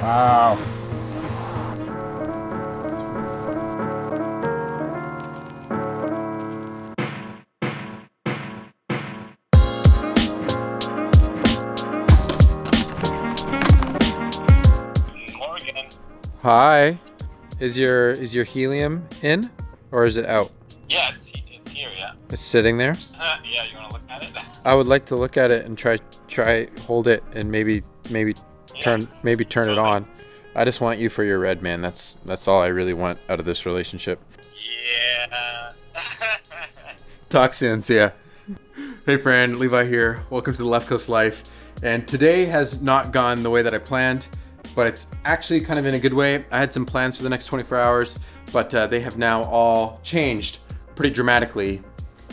Wow. Morgan. Hi. Is your is your helium in or is it out? Yeah, it's, it's here, yeah. It's sitting there. yeah, you want to look at it? I would like to look at it and try try hold it and maybe maybe turn maybe turn it on. I just want you for your red man. That's that's all I really want out of this relationship. Yeah. See ya. Hey friend, Levi here. Welcome to the Left Coast Life. And today has not gone the way that I planned, but it's actually kind of in a good way. I had some plans for the next 24 hours, but uh, they have now all changed pretty dramatically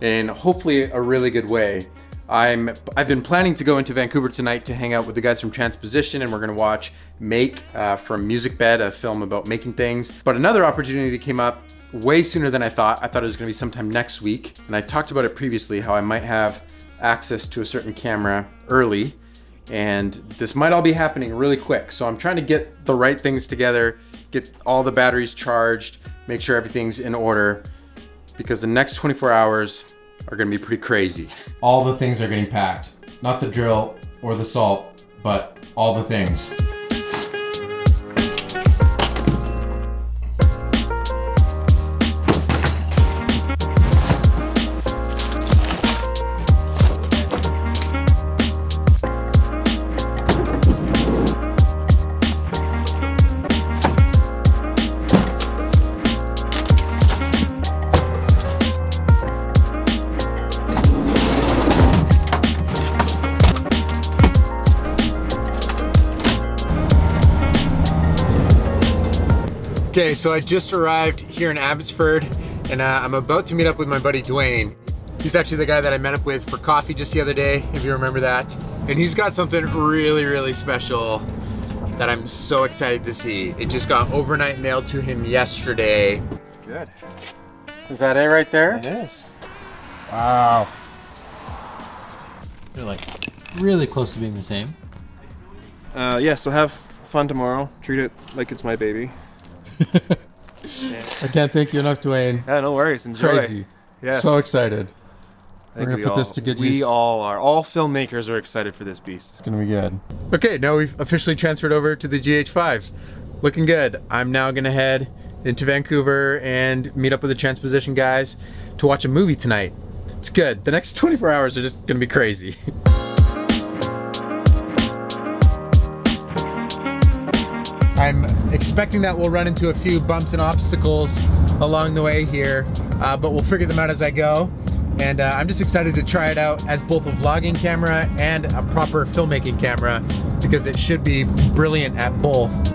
in hopefully a really good way. I'm I've been planning to go into Vancouver tonight to hang out with the guys from Transposition, and we're gonna watch Make uh, from Music Bed, a film about making things. But another opportunity came up way sooner than I thought. I thought it was gonna be sometime next week, and I talked about it previously how I might have access to a certain camera early, and this might all be happening really quick. So I'm trying to get the right things together, get all the batteries charged, make sure everything's in order, because the next 24 hours are gonna be pretty crazy. All the things are getting packed. Not the drill or the salt, but all the things. Okay, so I just arrived here in Abbotsford and uh, I'm about to meet up with my buddy Dwayne. He's actually the guy that I met up with for coffee just the other day, if you remember that. And he's got something really, really special that I'm so excited to see. It just got overnight mailed to him yesterday. Good. Is that it right there? It is. Wow. They're like really close to being the same. Uh, yeah, so have fun tomorrow. Treat it like it's my baby. I can't thank you enough, Dwayne. Yeah, no worries. Enjoy. Crazy. Yes. So excited. We're gonna we put all, this to good we use. all are. All filmmakers are excited for this beast. It's gonna be good. Okay, now we've officially transferred over to the GH5. Looking good. I'm now gonna head into Vancouver and meet up with the Transposition guys to watch a movie tonight. It's good. The next 24 hours are just gonna be crazy. I'm expecting that we'll run into a few bumps and obstacles along the way here, uh, but we'll figure them out as I go. And uh, I'm just excited to try it out as both a vlogging camera and a proper filmmaking camera because it should be brilliant at both.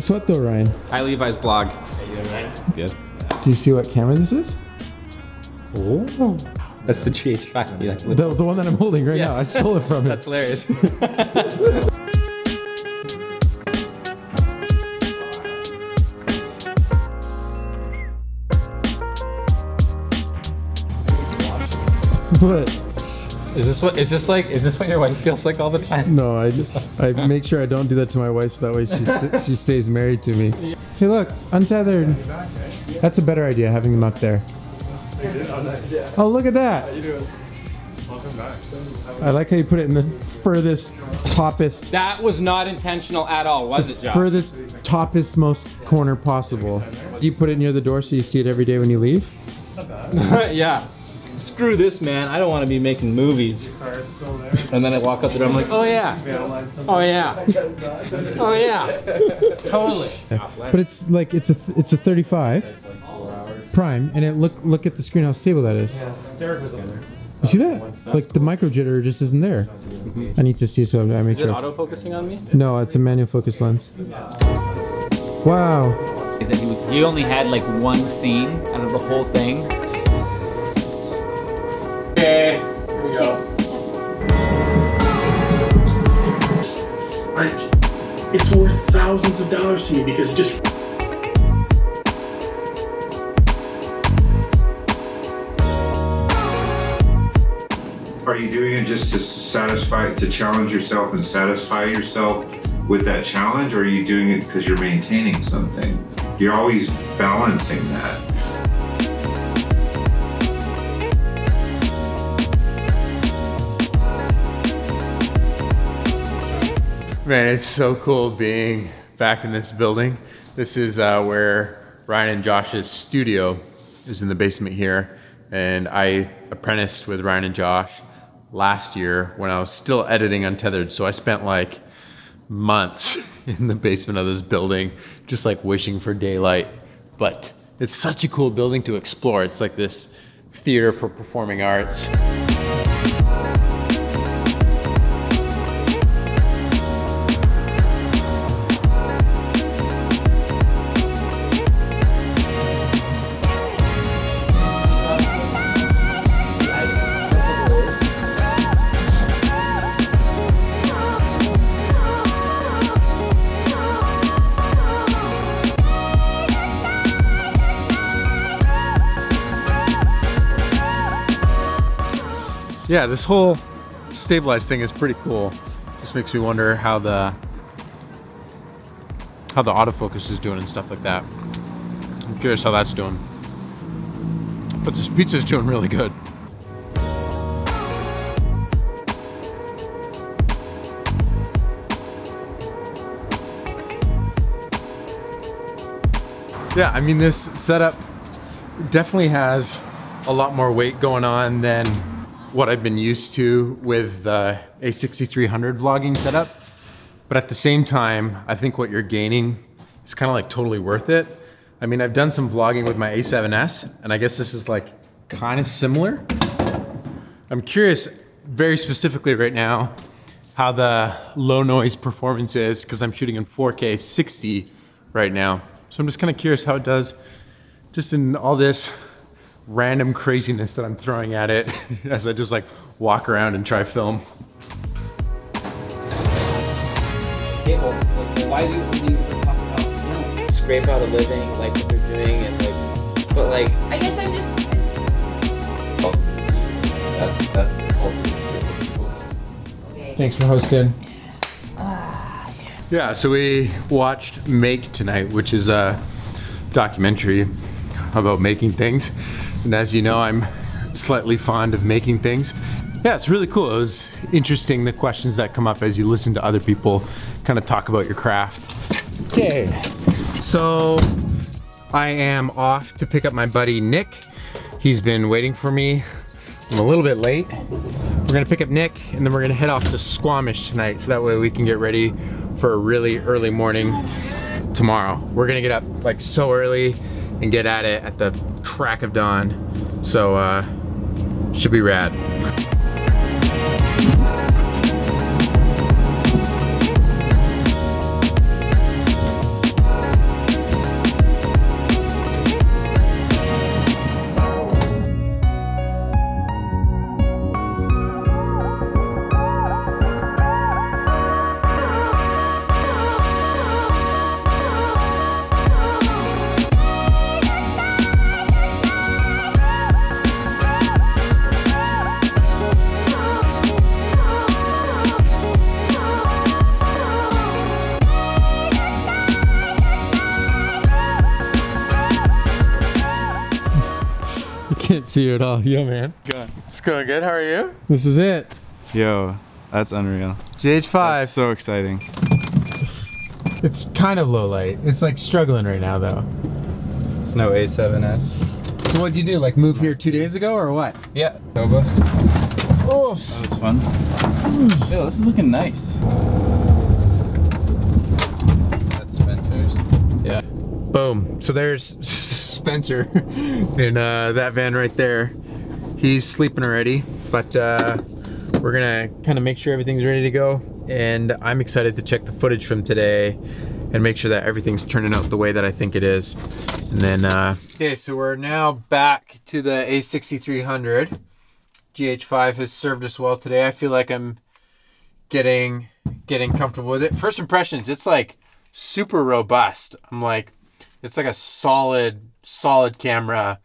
Guess what though, Ryan? Hi Levi's blog. Good. Do you see what camera this is? Oh. That's the GH5. You like The, the one that I'm holding right now. I stole it from That's hilarious. But is this what is this like is this what your wife feels like all the time? no, I just I make sure I don't do that to my wife so that way she st- she stays married to me. Hey, look, untethered. That's a better idea having them up there. Oh, look at that. I like how you put it in the furthest, toppest, That was not intentional at all, was it, Josh? furthest, toppest, most corner possible. You put it near the door so you see it every day when you leave. yeah. Screw this, man. I don't want to be making movies. And then I walk up the door. I'm like, oh yeah, oh yeah, oh yeah, totally. But it's like it's a it's a 35 prime, and it look look at the screenhouse table that is. You see that? Like the micro jitter just isn't there. I need to see so I make Is it sure. auto focusing on me? No, it's a manual focus lens. Wow. is that he was he only had like one scene out of the whole thing. Like it's worth thousands of dollars to me because it just Are you doing it just to satisfy, to challenge yourself and satisfy yourself with that challenge, or are you doing it because you're maintaining something? You're always balancing that. Man, it's so cool being back in this building. This is uh, where Ryan and Josh's studio is in the basement here. And I apprenticed with Ryan and Josh last year when I was still editing Untethered. So I spent like months in the basement of this building, just like wishing for daylight. But it's such a cool building to explore. It's like this theater for performing arts. Yeah, this whole stabilized thing is pretty cool. Just makes me wonder how the how the autofocus is doing and stuff like that. I'm curious how that's doing. But this pizza is doing really good. Yeah, I mean this setup definitely has a lot more weight going on than what I've been used to with uh, the A6300 vlogging setup. But at the same time, I think what you're gaining is kind of like totally worth it. I mean, I've done some vlogging with my A7S, and I guess this is like kind of similar. I'm curious very specifically right now how the low noise performance is because I'm shooting in 4K 60 right now. So I'm just kind of curious how it does just in all this random craziness that I'm throwing at it as I just like walk around and try film. Okay, well, well, why do you only ever talk about you scrape out a living, like what they're doing, and like, but like, I guess I'm just. Oh. that's that's oh. Thanks for hosting. Ah, yeah, so we watched Make tonight, which is a documentary about making things. And as you know, I'm slightly fond of making things. Yeah, it's really cool. It was interesting the questions that come up as you listen to other people kind of talk about your craft. Okay, so I am off to pick up my buddy Nick. He's been waiting for me. I'm a little bit late. We're gonna pick up Nick and then we're gonna head off to Squamish tonight so that way we can get ready for a really early morning tomorrow. We're gonna get up like so early and get at it at the crack of dawn. So uh, should be rad. See you at all. Yo, man. It's going good. How are you? This is it. Yo, that's unreal. GH5. That's so exciting. It's kind of low light. It's like struggling right now, though. It's no A7S. So what'd you do? Like move here two days ago or what? Yeah. Nova. Oh, That was fun. Yo, this is looking nice. That's Spencer's. Yeah. Boom. So there's Spencer in uh, that van right there. He's sleeping already, but uh, we're gonna kind of make sure everything's ready to go. And I'm excited to check the footage from today and make sure that everything's turning out the way that I think it is. And then, uh... okay, so we're now back to the A6300. GH5 has served us well today. I feel like I'm getting getting comfortable with it. First impressions, it's like super robust. I'm like, it's like a solid, solid camera.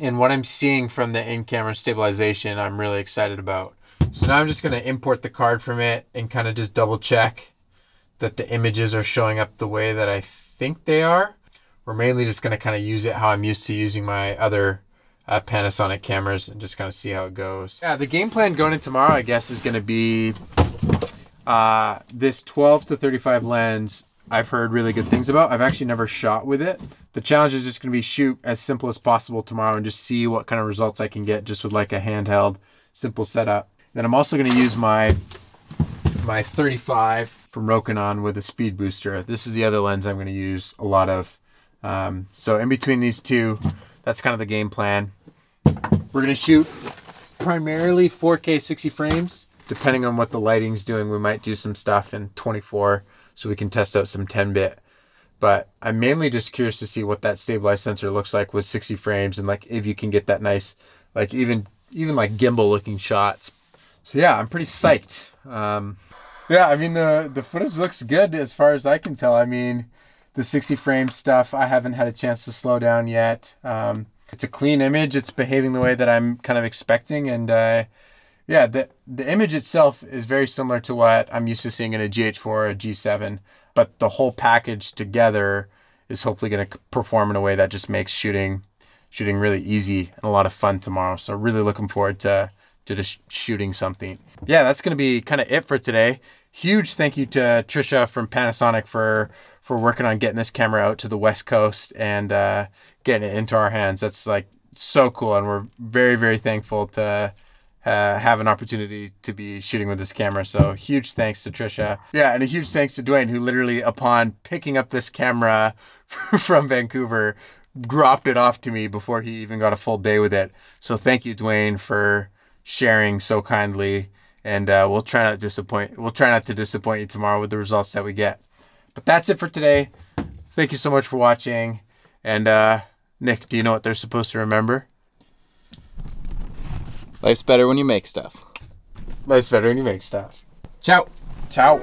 And what I'm seeing from the in-camera stabilization, I'm really excited about. So now I'm just gonna import the card from it and kind of just double check that the images are showing up the way that I think they are. We're mainly just gonna kind of use it how I'm used to using my other uh, Panasonic cameras and just kind of see how it goes. Yeah, the game plan going in tomorrow, I guess, is going to be uh, this 12 to 35 lens. I've heard really good things about. I've actually never shot with it. The challenge is just going to be shoot as simple as possible tomorrow and just see what kind of results I can get just with like a handheld, simple setup. Then I'm also going to use my my 35 from Rokinon with a speed booster. This is the other lens I'm going to use a lot of. Um, so in between these two, that's kind of the game plan. We're gonna shoot primarily 4K 60 frames. Depending on what the lighting's doing, we might do some stuff in 24 so we can test out some 10-bit. But I'm mainly just curious to see what that stabilized sensor looks like with 60 frames and like if you can get that nice, like even even like gimbal looking shots. So yeah, I'm pretty psyched. Um, yeah, I mean the the footage looks good as far as I can tell. I mean, the 60 frame stuff I haven't had a chance to slow down yet. Um, it's a clean image. It's behaving the way that I'm kind of expecting, and uh, yeah, the the image itself is very similar to what I'm used to seeing in a GH4 or a G7, but the whole package together is hopefully going to perform in a way that just makes shooting shooting really easy and a lot of fun tomorrow. So really looking forward to to just shooting something. Yeah, that's going to be kind of it for today. Huge thank you to Trisha from Panasonic for for working on getting this camera out to the West Coast and uh, getting it into our hands. That's like so cool, and we're very very thankful to uh, have an opportunity to be shooting with this camera. So huge thanks to Trisha. Yeah, and a huge thanks to Dwayne, who literally upon picking up this camera from Vancouver, dropped it off to me before he even got a full day with it. So thank you, Dwayne, for sharing so kindly. And uh, we'll try not to disappoint. We'll try not to disappoint you tomorrow with the results that we get. But that's it for today. Thank you so much for watching. And uh, Nick, do you know what they're supposed to remember? Life's better when you make stuff. Life's better when you make stuff. Ciao. Ciao.